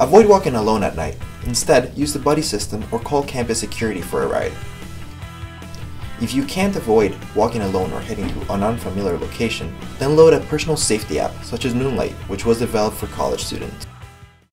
Avoid walking alone at night. Instead, use the buddy system or call campus security for a ride. If you can't avoid walking alone or heading to an unfamiliar location, then load a personal safety app such as Noonlight, which was developed for college students.